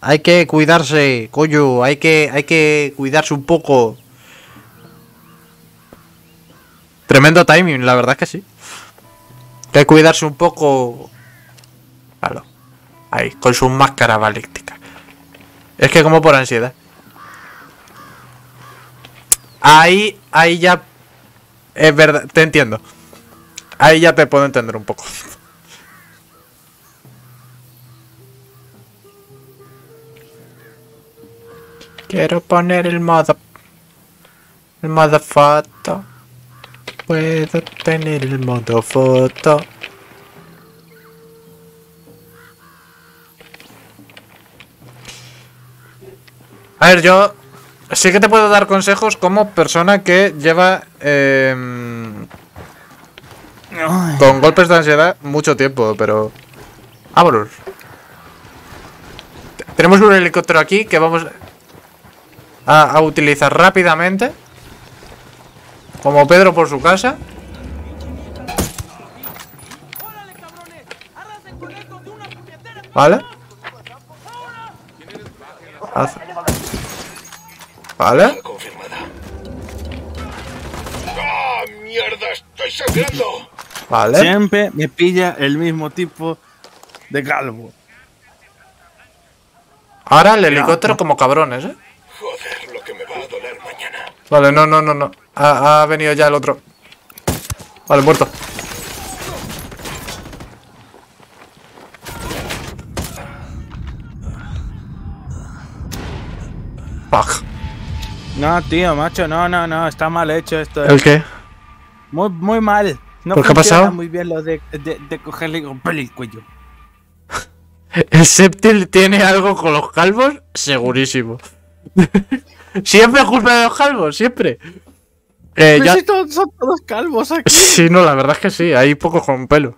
Hay que cuidarse, coño. Hay que, hay que cuidarse un poco. Tremendo timing, la verdad es que sí. Hay que cuidarse un poco. Claro. Ahí, con su máscara balística. Es que como por ansiedad. Ahí, ahí ya. Es verdad, te entiendo. Ahí ya te puedo entender un poco. Quiero poner el modo. El modo foto. Puedo tener el modo foto. A ver, yo sí que te puedo dar consejos como persona que lleva em, con golpes de ansiedad mucho tiempo, pero... Vámonos. Tenemos un helicóptero aquí que vamos a, a utilizar rápidamente. Como Pedro por su casa. ¿Vale? ¿Vale? ¡Ah, mierda! ¡Estoy sangrando! ¿Vale? Siempre me pilla el mismo tipo de calvo. Ahora el helicóptero como cabrones, ¿eh? Joder, lo que me va a doler mañana. Vale, no, no, no, no. Ha, ha venido ya el otro. Vale, muerto. Fuck. No, tío, macho, no, no, no, está mal hecho esto. ¿El qué? Muy, muy mal. No ¿Por qué ha pasado? muy bien lo de, de, de cogerle y romperle el cuello. El Septil tiene algo con los calvos, segurísimo. siempre es culpa de los calvos, siempre. Eh, ya... si todos- son todos calvos aquí. Sí, no, la verdad es que sí, hay pocos con pelo.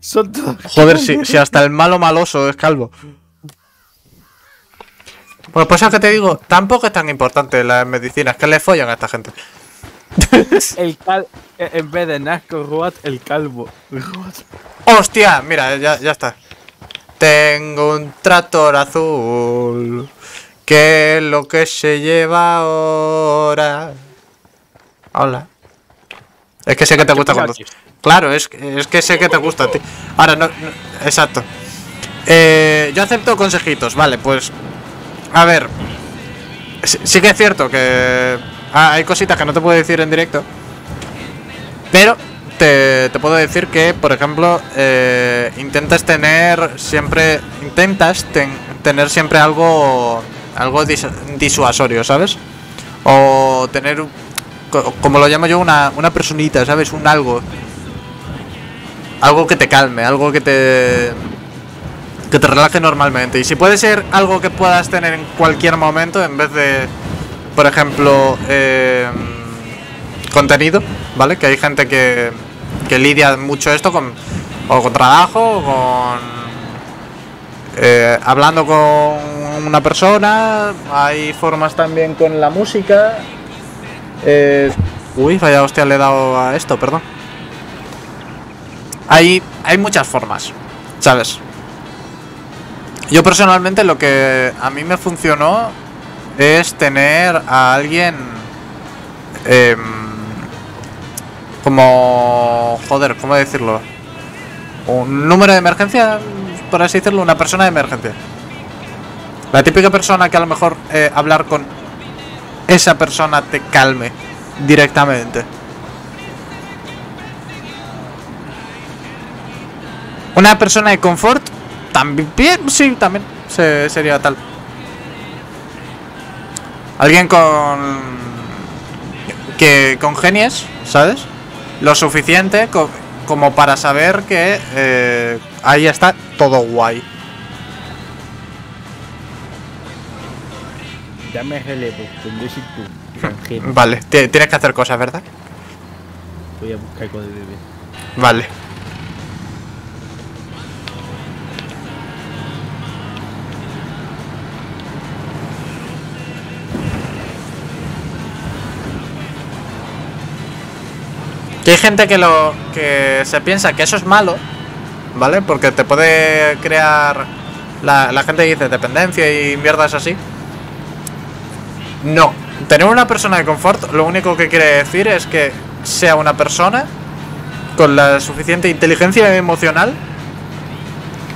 Son todos Joder, si, si hasta el malo maloso es calvo. Pues por eso que te digo, tampoco es tan importante las medicinas, que le follan a esta gente. El cal eh, en vez de Nazco Ruat, el calvo. ¡Hostia! Mira, ya, ya está. Tengo un tractor azul. Que es lo que se lleva ahora. Hola. Es que sé que te gusta cuando. Claro, es, es que sé que te gusta a ti. Ahora, no. no- exacto. Eh, yo acepto consejitos, vale, pues. A ver. Sí, sí que es cierto que. ah, hay cositas que no te puedo decir en directo. Pero te, te puedo decir que, por ejemplo, eh, intentas tener siempre. Intentas ten- tener siempre algo. Algo dis- disuasorio, ¿sabes? O tener. Como lo llamo yo, una, una personita, ¿sabes? Un algo. Algo que te calme, algo que te. Que te relaje normalmente. Y si puede ser algo que puedas tener en cualquier momento, en vez de. Por ejemplo. eh, contenido, ¿vale? Que hay gente que, que lidia mucho esto con, o con trabajo, o con eh, hablando con una persona, hay formas también con la música. Eh, uy, vaya hostia, le he dado a esto, perdón. Hay, hay muchas formas, ¿sabes? Yo personalmente lo que a mí me funcionó es tener a alguien em, como joder, ¿cómo decirlo? Un número de emergencia, por así decirlo, una persona de emergencia. La típica persona que a lo mejor eh, hablar con esa persona te calme directamente. Una persona de confort también, sí, también se- sería tal. Alguien con que congenies, ¿sabes? Lo suficiente co- como para saber que eh, ahí está todo guay. Dame relevo, tú, extranjero. Vale, ti- tienes que hacer cosas, ¿verdad? Voy a buscar algo de bebé. Vale. Que hay gente que lo que se piensa que eso es malo, ¿vale? Porque te puede crear La, la gente dice dependencia y mierdas así. No. Tener una persona de confort lo único que quiere decir es que sea una persona con la suficiente inteligencia emocional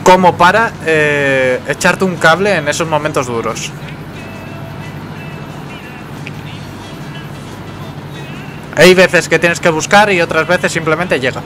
como para eh, echarte un cable en esos momentos duros. Hay veces que tienes que buscar y otras veces simplemente llega.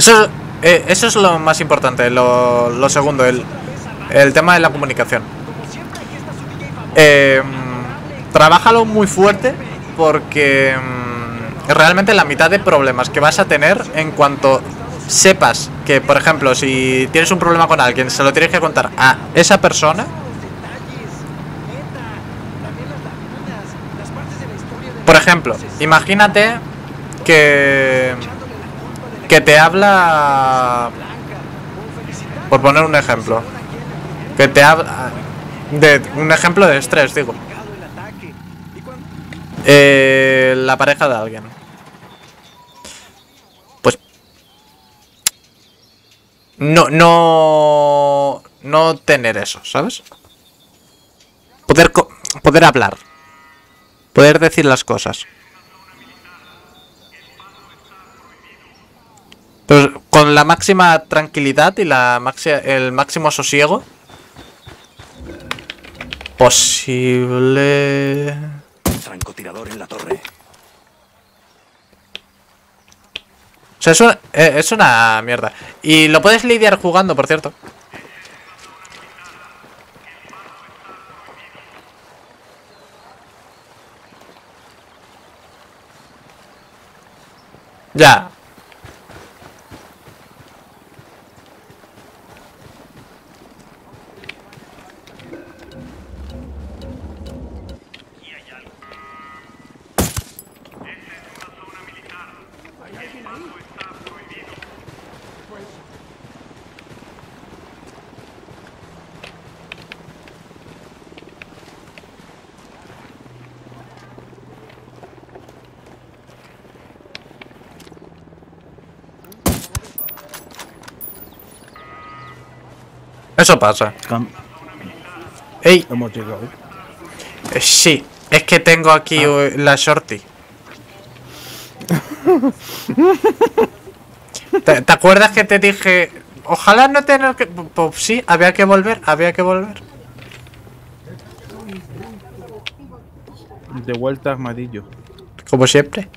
Eso, eh, eso es lo más importante, lo, lo segundo, el, el tema de la comunicación. Eh, trabájalo muy fuerte porque mm, realmente la mitad de problemas que vas a tener en cuanto sepas que, por ejemplo, si tienes un problema con alguien, se lo tienes que contar a esa persona. Por ejemplo, imagínate que que te habla por poner un ejemplo que te habla de un ejemplo de estrés digo. Eh, la pareja de alguien. Pues no no no tener eso sabes poder poder hablar poder decir las cosas Pero con la máxima tranquilidad y la maxi- el máximo sosiego posible. Francotirador en la torre. O sea, es una, eh, es una mierda. Y lo puedes lidiar jugando, por cierto. Ya. Eso pasa. Ey, Hemos llegado. eh, sí. Es que tengo aquí eh, la shorty. ¿Te, te acuerdas que te dije? Ojalá no tener que... Pues sí, había que volver, había que volver. De vuelta armadillo. Como siempre.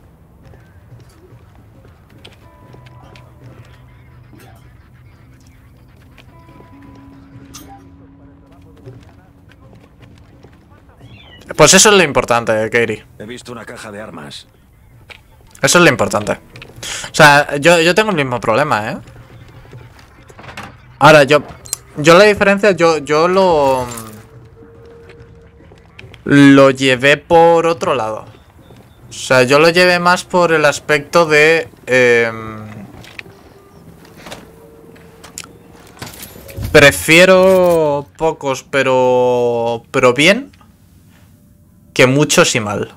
Pues eso es lo importante, Kairi. He visto una caja de armas. Eso es lo importante. O sea, yo, yo tengo el mismo problema, ¿eh? Ahora, yo... Yo la diferencia, yo, yo lo... Lo llevé por otro lado. O sea, yo lo llevé más por el aspecto de... em, prefiero pocos, pero... Pero bien. Que muchos y mal.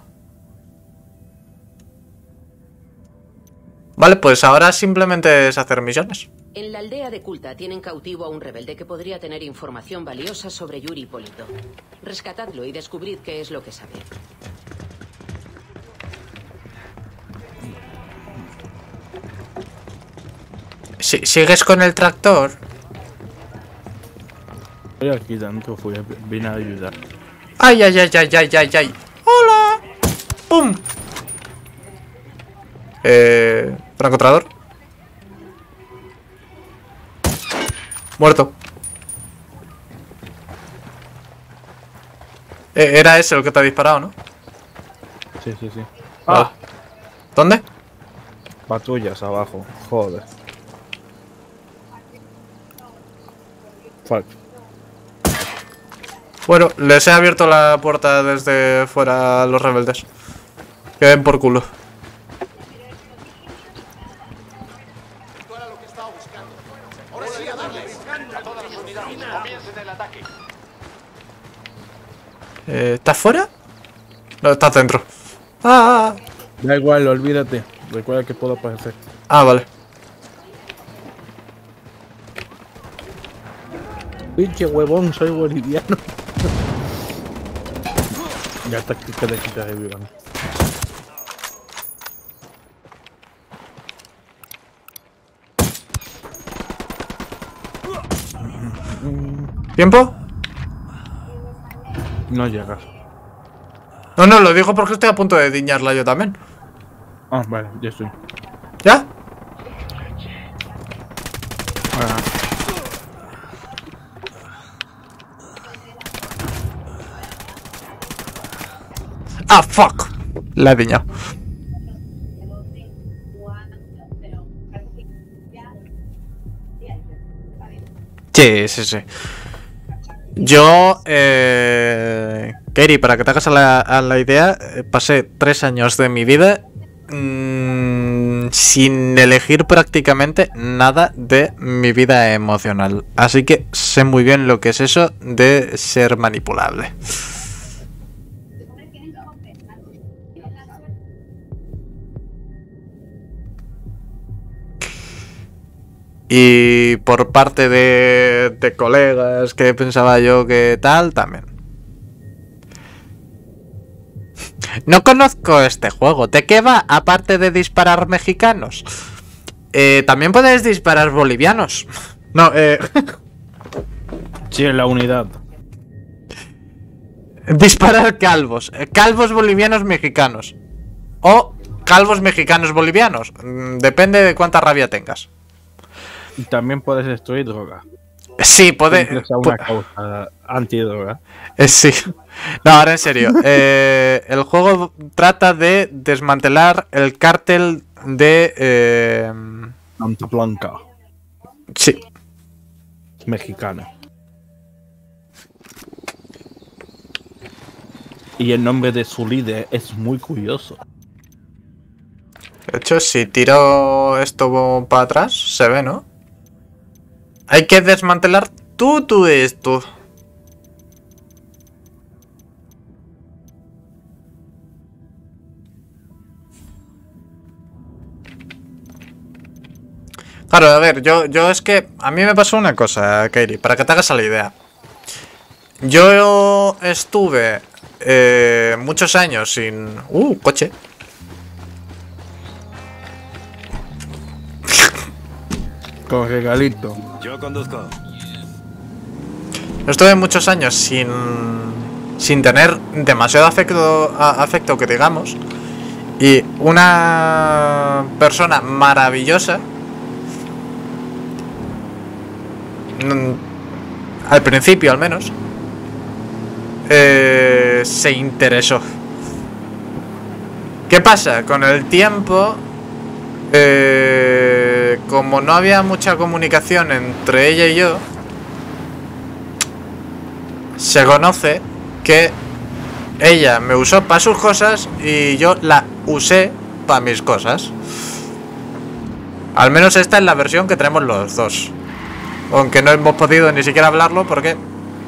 Vale, pues ahora simplemente es hacer misiones. En la aldea de Culta tienen cautivo a un rebelde que podría tener información valiosa sobre Yuri Hipólito. Rescatadlo y descubrid qué es lo que sabe. Si- ¿Sigues con el tractor? Estoy aquí dentro, fui, vine a ayudar. ¡Ay, ay, ay, ay, ay, ay, ay! ¡Hola! ¡Pum! Eh... ¿Francotirador? Muerto. Eh, era ese el que te ha disparado, ¿no? Sí, sí, sí. Vale. ¿Dónde? Patrullas abajo. Joder. Fuck. Bueno, les he abierto la puerta desde fuera a los rebeldes. Que den por culo. Eh, ¿Estás fuera? No, estás dentro. Ah, Da igual, olvídate. Recuerda que puedo aparecer. ah, vale. Pinche huevón, soy boliviano. ya táctica de quitar el virón. ¿Tiempo? No llegas. No, no, lo digo porque estoy a punto de diñarla yo también. Ah, vale, ya estoy. ¿Ya? Ah, Ah, fuck. La he diñado. Sí, sí, sí. Yo, eh, Kerry, para que te hagas a la, idea, eh, pasé tres años de mi vida mm, sin elegir prácticamente nada de mi vida emocional. Así que sé muy bien lo que es eso de ser manipulable. Y por parte de colegas que pensaba yo que tal, también. No conozco este juego. ¿De qué va? Aparte de disparar mexicanos. Eh, también puedes disparar bolivianos. No, eh, sí, en la unidad. disparar calvos. Eh, Calvos bolivianos mexicanos. O calvos mexicanos bolivianos. Mm, Depende de cuánta rabia tengas. Y también puedes destruir droga. Sí, puede. Una causa antidroga. Eh, sí. No, ahora en serio. Eh, el juego trata de desmantelar el cártel de... eh, Santa Blanca. sí. Mexicana. Y el nombre de su líder es muy curioso. De hecho, si tiro esto para atrás, se ve, ¿no? Hay que desmantelar todo esto. Claro, a ver, yo, yo es que a mí me pasó una cosa, Kairi, para que te hagas a la idea. Yo estuve eh, muchos años sin... Uh, coche. Con regalito. Yo conduzco. Estuve muchos años sin, sin tener demasiado afecto, a- afecto que digamos. Y una persona maravillosa. mm, Al principio al menos. eh, se interesó. ¿Qué pasa? Con el tiempo, eh, como no había mucha comunicación entre ella y yo, se conoce que ella me usó para sus cosas y yo la usé para mis cosas. Al menos esta es la versión que tenemos los dos. Aunque no hemos podido ni siquiera hablarlo porque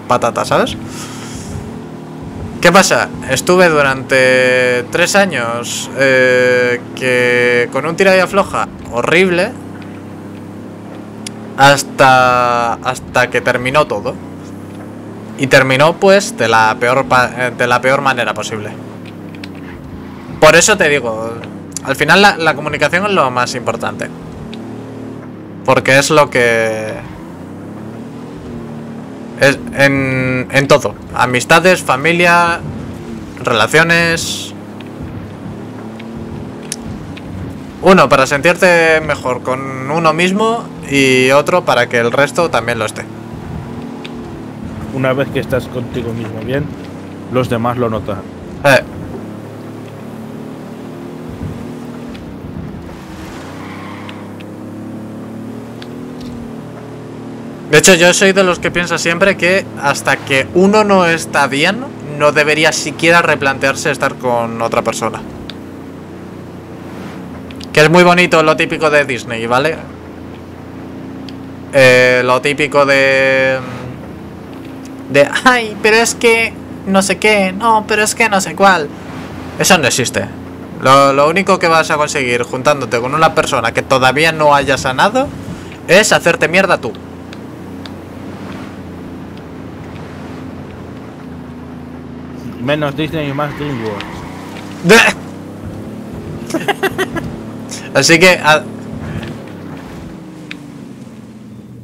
patata, ¿sabes? ¿Qué pasa? Estuve durante tres años eh, que con un tira y afloja horrible hasta hasta que terminó todo y terminó pues de la peor eh, de la peor manera posible. Por eso te digo, al final la comunicación es lo más importante. Porque es lo que es en, en todo. Amistades, familia, relaciones. Uno para sentirte mejor con uno mismo y otro para que el resto también lo esté. Una vez que estás contigo mismo bien, los demás lo notan. De hecho, yo soy de los que piensa siempre que hasta que uno no está bien, no debería siquiera replantearse estar con otra persona. Que es muy bonito lo típico de Disney, ¿vale? Eh, lo típico de... De... Ay, pero es que... No sé qué. No, pero es que no sé cuál. Eso no existe. Lo, lo único que vas a conseguir juntándote con una persona que todavía no haya sanado es hacerte mierda tú. Menos Disney y más DreamWorks. Así que...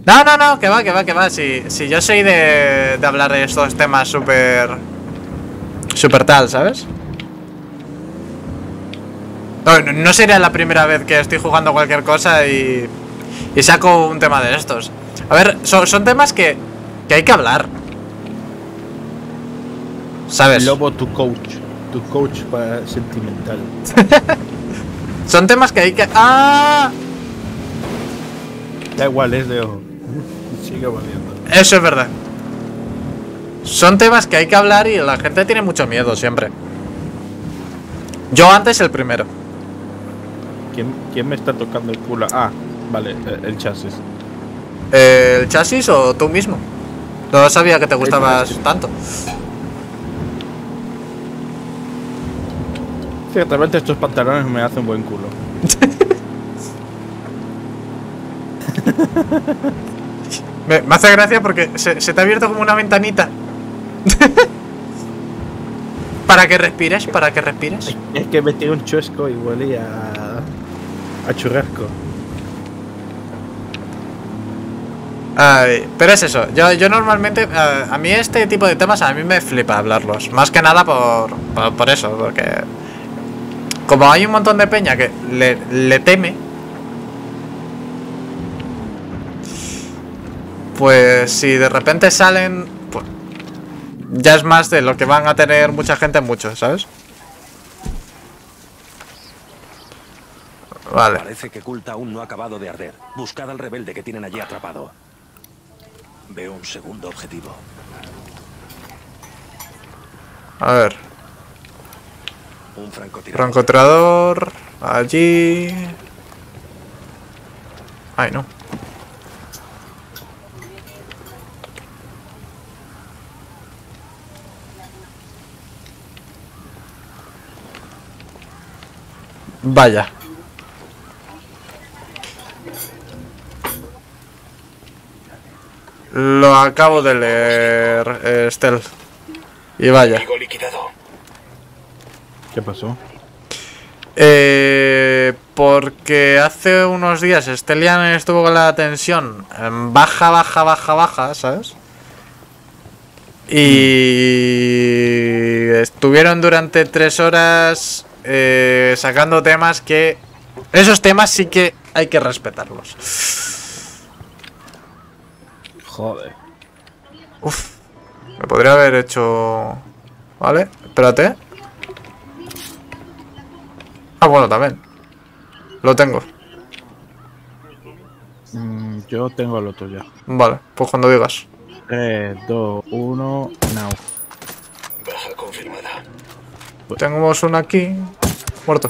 No, no, no, que va, que va, que va. Si, si yo soy de, de hablar de estos temas súper... Súper tal, ¿sabes? No, no- no sería la primera vez que estoy jugando cualquier cosa y... Y saco un tema de estos. A ver, son, son temas que, que hay que hablar. ¿Sabes? Lobo tu coach. Tu coach para sentimental. Son temas que hay que... ¡Ah! Da igual, es de ojo. Sigue valiendo. Eso es verdad. Son temas que hay que hablar y la gente tiene mucho miedo siempre. Yo antes el primero. ¿Quién, quién me está tocando el culo? Ah, vale, el chasis. ¿El chasis o tú mismo? No sabía que te gustabas tanto. Ciertamente estos pantalones me hacen buen culo. Me, me hace gracia porque se, se te ha abierto como una ventanita. para que respires, para que respires. Es que metí un chusco y huele a. a churrasco. Ay, pero es eso, yo, yo normalmente, a mí este tipo de temas a mí me flipa hablarlos, más que nada por, por, por eso, porque como hay un montón de peña que le, le teme, pues si de repente salen, pues ya es más de lo que van a tener mucha gente mucho, ¿sabes? Vale. Parece que Kulta aún no ha acabado de arder. Buscad al rebelde que tienen allí atrapado. Veo un segundo objetivo. A ver. Un francotirador. Francotirador. Allí. Ay, no. Vaya. Lo acabo de leer, eh, Estel. Y vaya. Liquidado. ¿Qué pasó? Eh, porque hace unos días Stelian estuvo con la tensión en baja, baja, baja, baja, ¿sabes? Y estuvieron durante tres horas eh, sacando temas que... Esos temas sí que hay que respetarlos. Joder. Uf, me podría haber hecho... Vale, espérate. Ah, bueno, también. Lo tengo. Mm, yo tengo el otro ya. Vale, pues cuando digas. 3, 2, 1, now. Baja confirmada. Tenemos uno aquí. Muerto.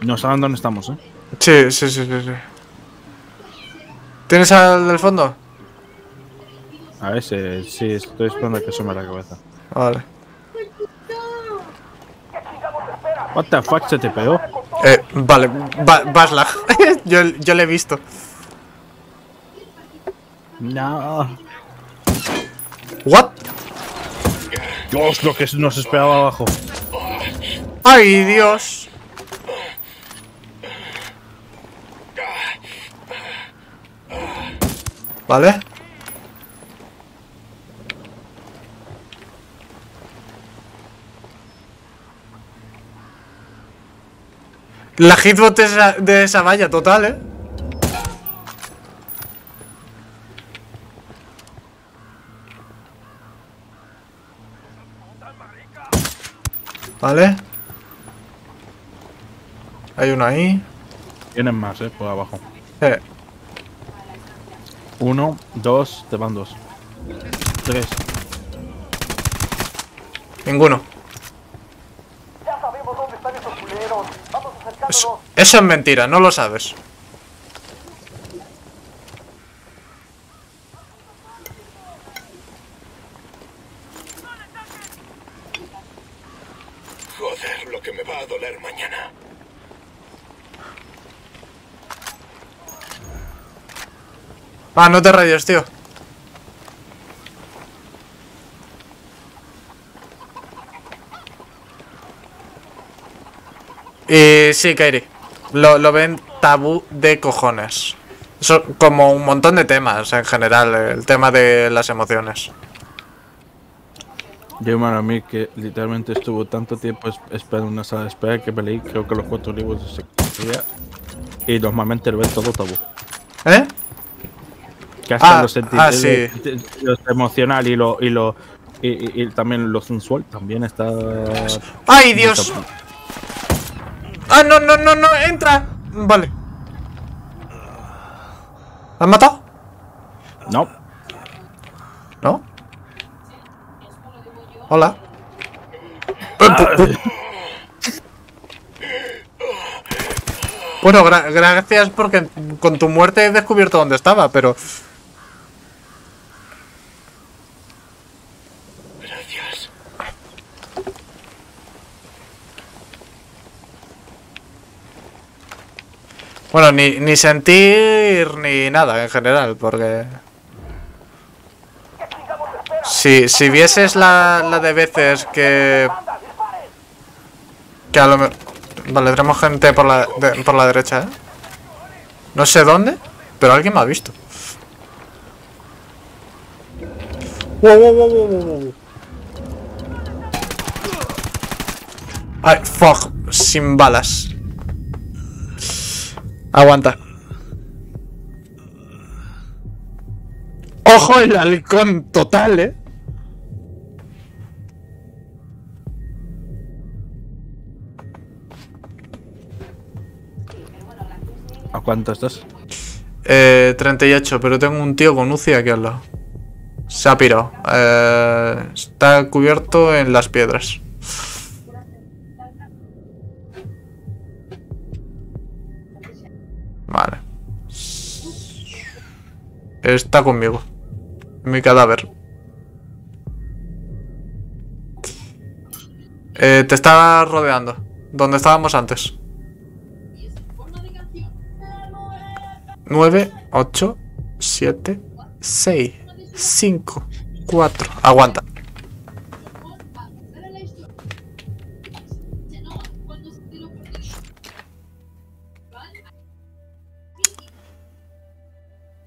No saben dónde estamos, ¿eh? Sí, sí, sí, sí, sí. ¿Tienes al del fondo? A ver, sí, estoy esperando a que sume la cabeza. Vale. What the fuck, se te pegó. Eh, vale, ba Baslag. yo, yo le he visto. No. ¿What? Dios, lo que nos esperaba abajo. ¡Ay, Dios! ¿Vale? La hitbox de esa, de esa valla, total, ¿eh? Vale. Hay uno ahí. Tienen más, ¿eh? Por abajo. Eh. Uno, dos, te van dos. Tres. Ninguno. Eso, eso es mentira, no lo sabes. Joder, lo que me va a doler mañana. Ah, no te rayes, tío. Y sí, Kairi. Lo, lo ven tabú de cojones. Eso, como un montón de temas en general, el tema de las emociones. Yo, hermano, a mí que literalmente estuvo tanto tiempo es- esperando una sala de espera que me leí creo que los cuatro libros de psicología y normalmente lo ven todo tabú. ¿Eh? Que Ah, lo senti- ah, sí. lo emocional y lo y lo y, y- y también lo sensual también está ¡Ay, Dios! ¡Ah, no, no, no, no! ¡Entra! Vale. ¿La han matado? No, ¿No? Hola. Bueno, gra- gracias porque con tu muerte he descubierto dónde estaba, pero... Bueno, ni, ni sentir ni nada en general, porque... Si, si vieses la, la de veces que... Que a lo mejor... Vale, tenemos gente por la, de- por la derecha, ¿eh? No sé dónde, pero alguien me ha visto. Wow, wow, wow, wow. Ay, fuck, sin balas. Aguanta. Ojo el halcón total, eh. ¿a cuánto estás? Eh, 38, pero tengo un tío con UCI aquí al lado. Se ha pirado. Eh, está cubierto en las piedras. Vale. Está conmigo. Mi cadáver. Eh, te está rodeando. Donde estábamos antes. 9, 8, 7, 6, 5, 4. Aguanta.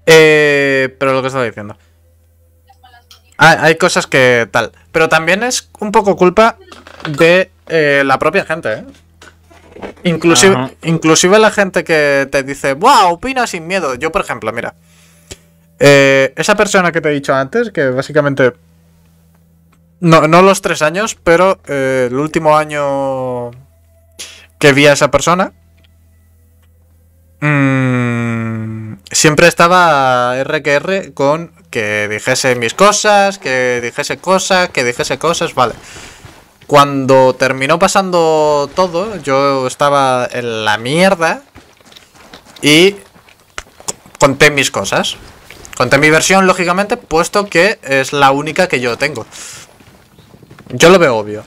Eh, pero lo que estaba diciendo. Hay, hay cosas que tal. Pero también es un poco culpa de eh, la propia gente, ¿eh? Inclusive, Ajá. inclusive la gente que te dice, ¡Wow! Opina sin miedo. Yo, por ejemplo, mira. eh, esa persona que te he dicho antes, que básicamente. No, no los tres años, pero eh, el último año que vi a esa persona. mm, siempre estaba R que R con que dijese mis cosas, que dijese cosas, que dijese cosas, vale. Cuando terminó pasando todo, yo estaba en la mierda y conté mis cosas. Conté mi versión, lógicamente, puesto que es la única que yo tengo. Yo lo veo obvio.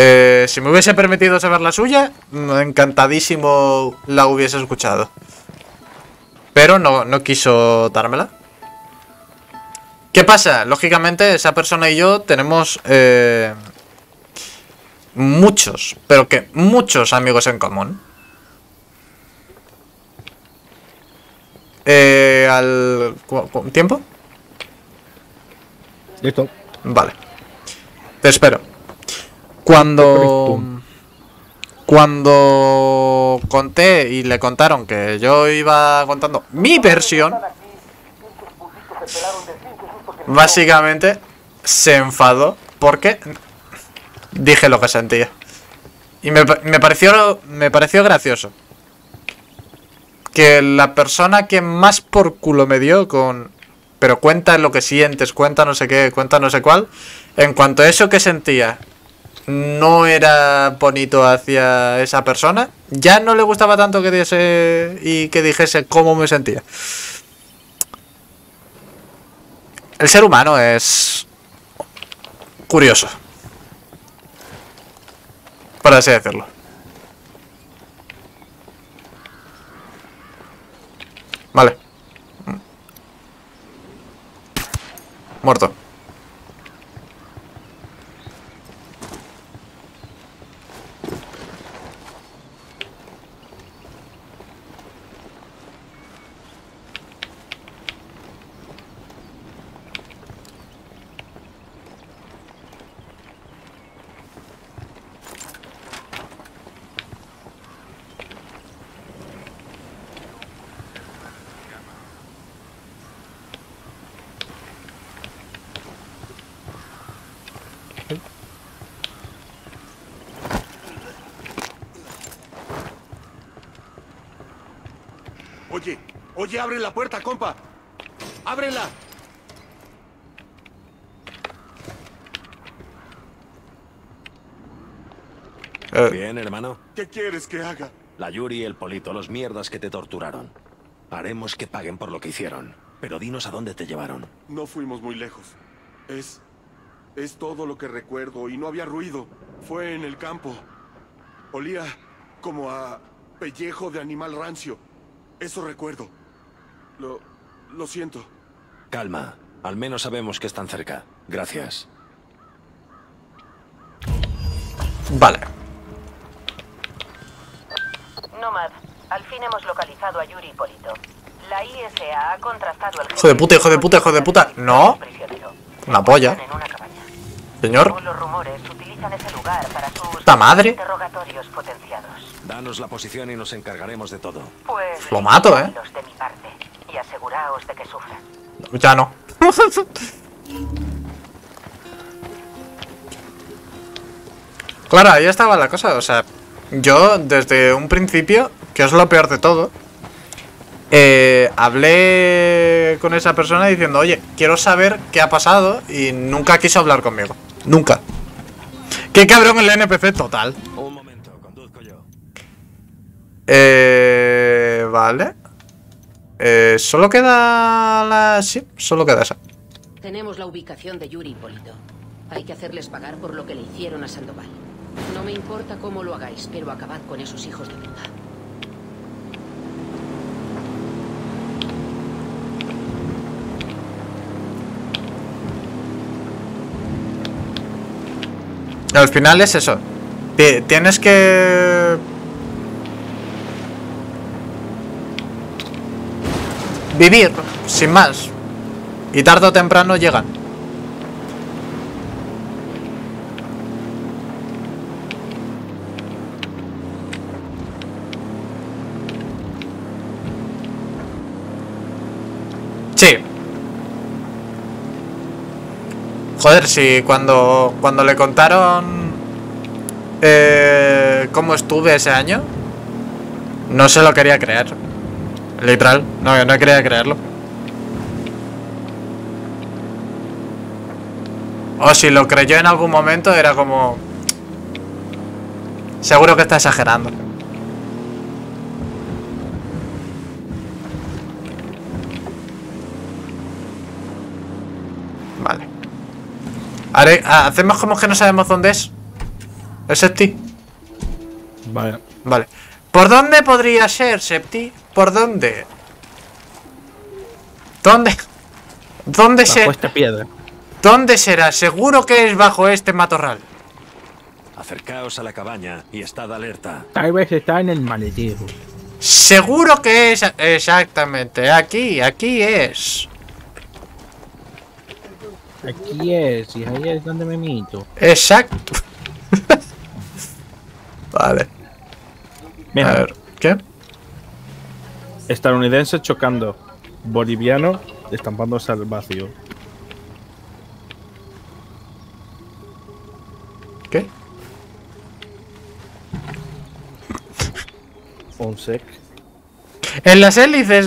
Eh, si me hubiese permitido saber la suya, encantadísimo la hubiese escuchado. Pero no, no quiso dármela. ¿Qué pasa? Lógicamente, esa persona y yo tenemos eh, muchos, pero que muchos amigos en común. Eh, al tiempo, Listo. vale. Te espero. Cuando cuando conté y le contaron que yo iba contando mi versión, básicamente se enfadó porque dije lo que sentía. Y me, me pareció me pareció gracioso. que la persona que más por culo me dio con... Pero cuenta lo que sientes, cuenta no sé qué, cuenta no sé cuál. En cuanto a eso que sentía no era bonito hacia esa persona, ya no le gustaba tanto que diese y que dijese cómo me sentía. El ser humano es curioso. Por así decirlo. Vale. Muerto. Oye, oye, abre la puerta, compa. ¡Ábrela! Eh, Bien, hermano. ¿Qué quieres que haga? La Yuri y el Polito, los mierdas que te torturaron. Haremos que paguen por lo que hicieron. Pero dinos a dónde te llevaron. No fuimos muy lejos. Es... Es todo lo que recuerdo y no había ruido. Fue en el campo. Olía como a pellejo de animal rancio. Eso recuerdo. Lo... Lo siento. Calma. Al menos sabemos que están cerca. Gracias. vale. Nomad, al fin hemos localizado a Yuri Hipólito. La ISA ha contrastado el Hijo de puta, hijo de puta, hijo de puta. No. Una polla. Señor. Los rumores, utilizan ese lugar para sus ¡Puta madre! interrogatorios potenciados. Danos la posición y nos encargaremos de todo. Pues Lo mato, ¿eh? De mi parte. Y aseguraos de que sufran. Ya no. claro, ahí estaba la cosa. O sea, yo desde un principio, que es lo peor de todo, eh, hablé con esa persona diciendo, oye, quiero saber qué ha pasado y nunca quiso hablar conmigo. Nunca. Qué cabrón el NPC total. Un momento, conduzco yo. Eh, vale. Eh, solo queda la... Sí, solo queda esa. Tenemos la ubicación de Yuri Hipólito. Hay que hacerles pagar por lo que le hicieron a Sandoval. No me importa cómo lo hagáis, pero acabad con esos hijos de puta. Al final es eso. Ti- Tienes que... Vivir, sin más. Y tarde o temprano llegan. Sí. Joder, si cuando, cuando le contaron eh, cómo estuve ese año, no se lo quería creer. Literal, no, no quería creerlo. O si lo creyó en algún momento, era como... Seguro que está exagerando. Vale. Haré- hacemos como que no sabemos dónde es. ¿Es Septi? Vale. Vale. ¿Por dónde podría ser, Septi? ¿Por dónde? ¿Dónde? ¿Dónde, Bajo se, esta piedra. ¿Dónde será? Seguro que es bajo este matorral. Acercaos a la cabaña y estad alerta. Tal vez está en el maletero. Seguro que es exactamente. Aquí, aquí es. Aquí es, y ahí es donde me mito. Exacto. vale. A Mira, ver, ¿qué? Estadounidense chocando. Boliviano estampándose al vacío. ¿Qué? Un sec. En las hélices